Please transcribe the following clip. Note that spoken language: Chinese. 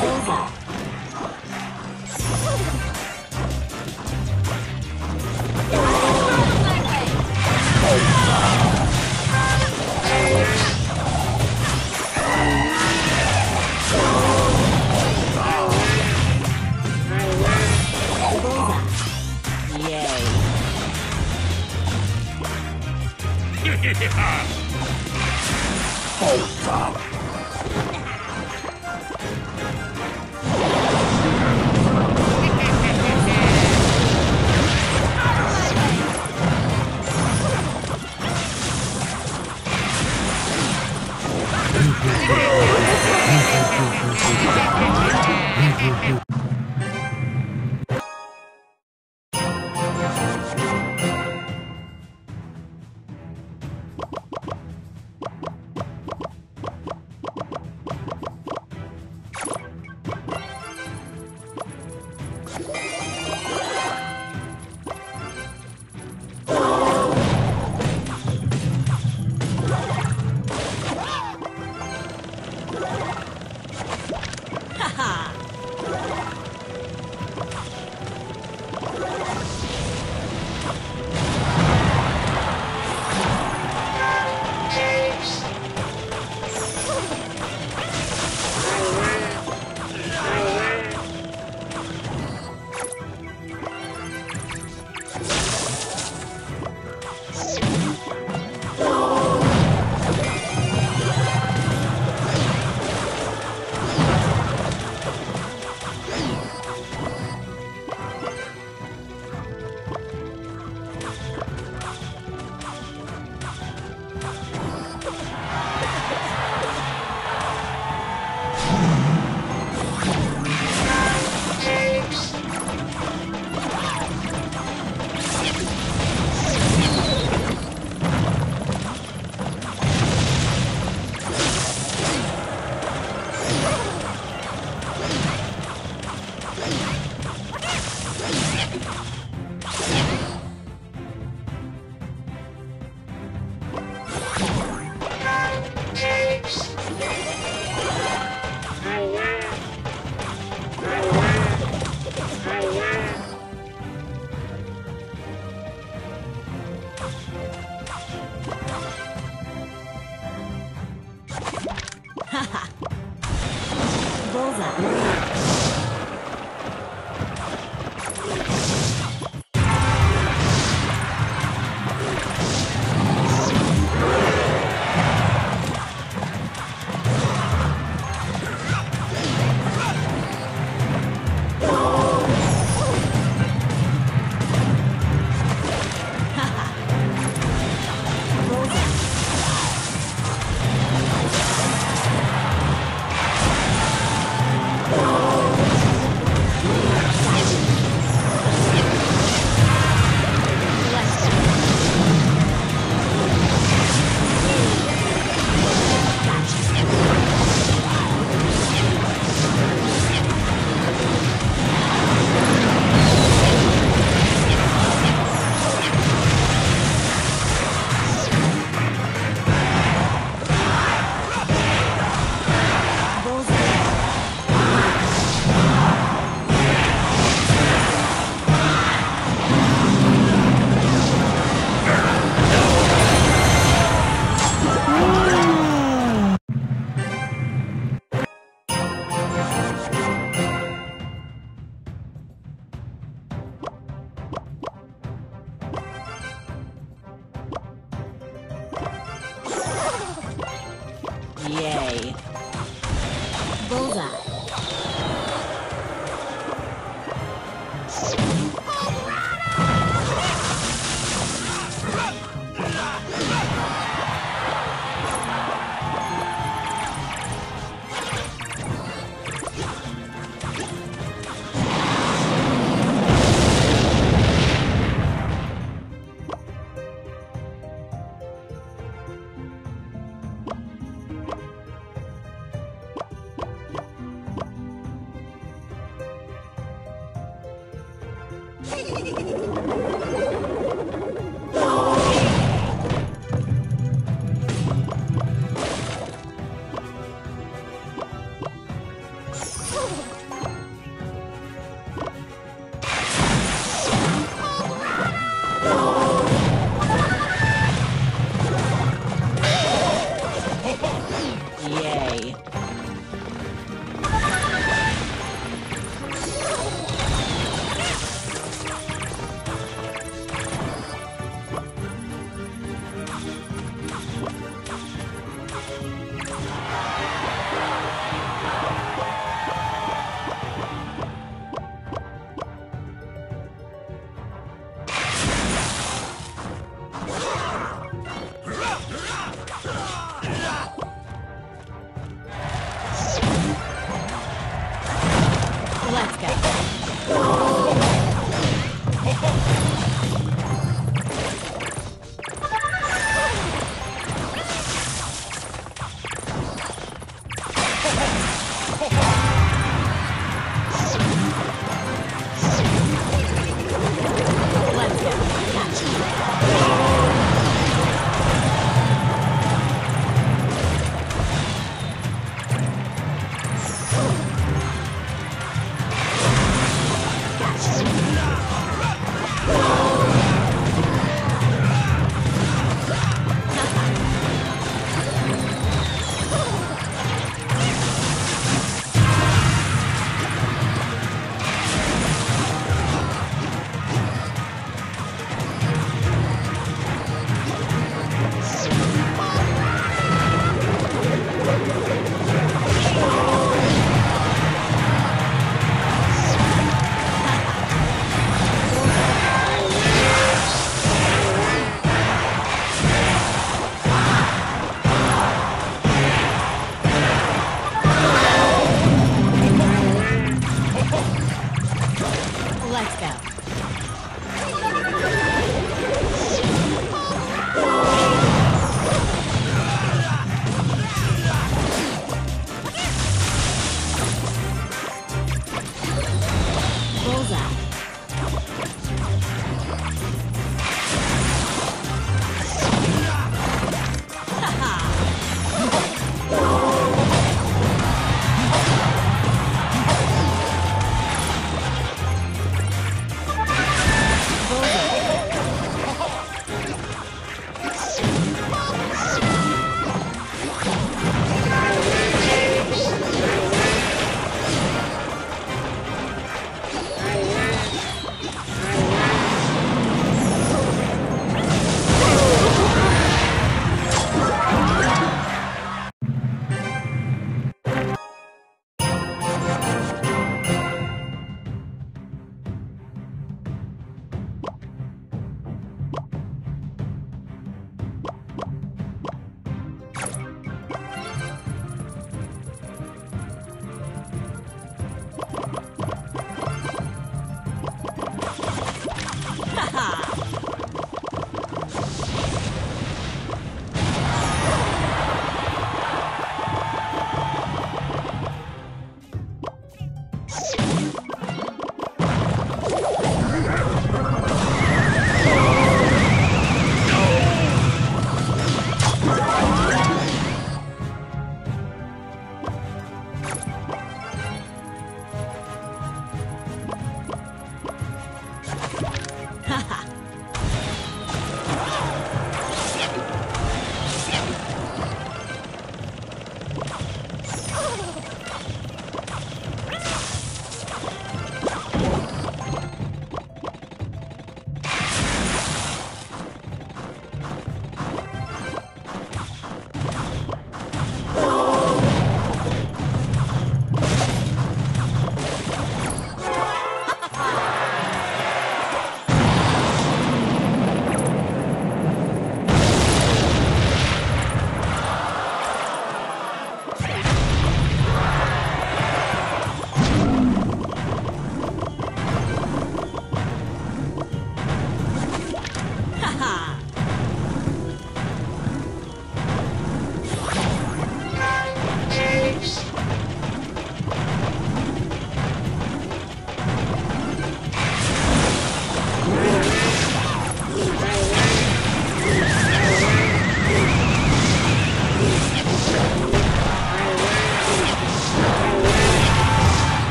Bullseye.